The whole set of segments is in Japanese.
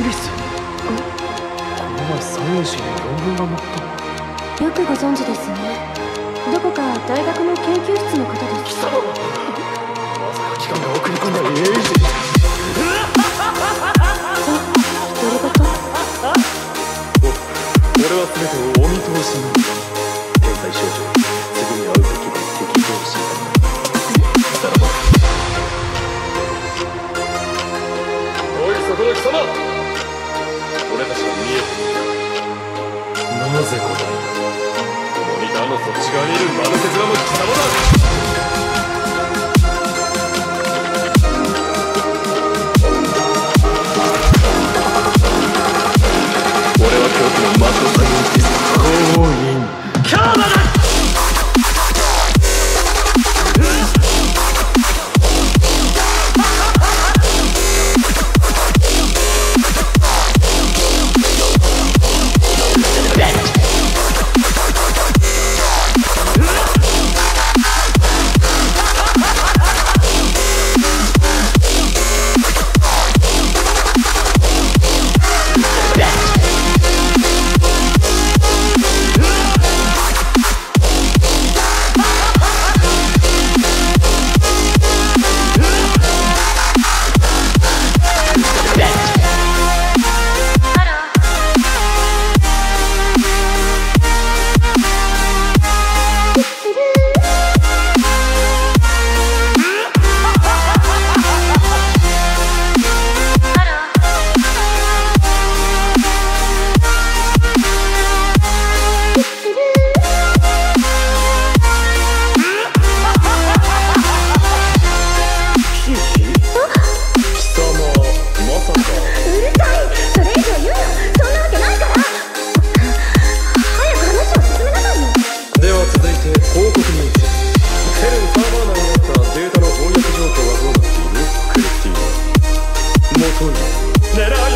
クリスこの前サイエンスに論文が載ったよくご存知ですね。どこか大学の研究室の方です。貴様まさか機関が送り込んだエイジどれ事俺は全てをお見通しにてナ元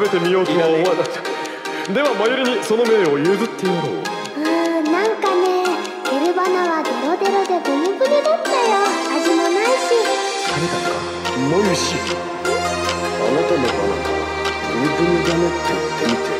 べてみようとは思わなかった。ではマユリにその命を譲ってやろう。うーんなんかねエルバナはデロデロでブニブニだったよ。味もないし。食べたかマユシあなたのバナナブニブニだねって言ってみて